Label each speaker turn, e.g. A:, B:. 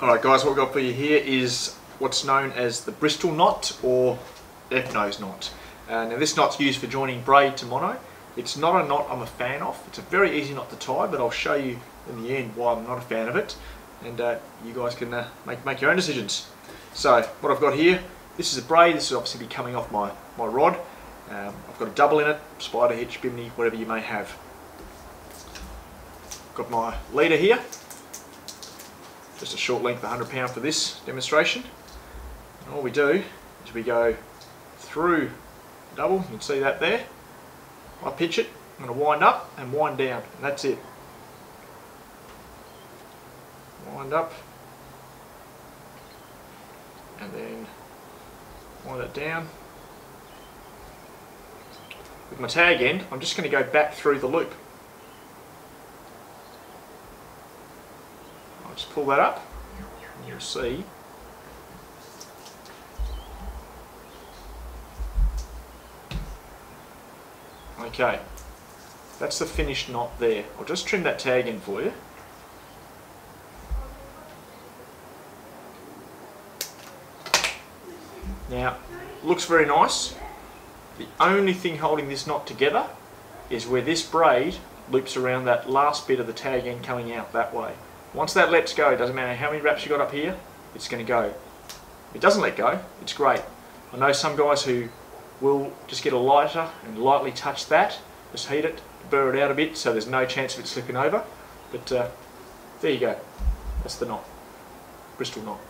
A: Alright guys, what we've got for you here is what's known as the Bristol knot or F-nose knot. Uh, now this knot's used for joining braid to mono. It's not a knot I'm a fan of. It's a very easy knot to tie, but I'll show you in the end why I'm not a fan of it. And uh, you guys can uh, make, make your own decisions. So what I've got here, this is a braid. This will obviously be coming off my, my rod. Um, I've got a double in it, spider hitch, bimini, whatever you may have. Got my leader here. Just a short length, 100 pound for this demonstration. And all we do is we go through double, you can see that there. I pitch it, I'm going to wind up and wind down, and that's it. Wind up, and then wind it down. With my tag end, I'm just going to go back through the loop. Just pull that up, and you'll see Okay, that's the finished knot there. I'll just trim that tag end for you. Now, looks very nice. The only thing holding this knot together is where this braid loops around that last bit of the tag end coming out that way. Once that lets go, it doesn't matter how many wraps you got up here, it's going to go. It doesn't let go, it's great. I know some guys who will just get a lighter and lightly touch that, just heat it, burr it out a bit so there's no chance of it slipping over. But uh, there you go, that's the knot, Bristol knot.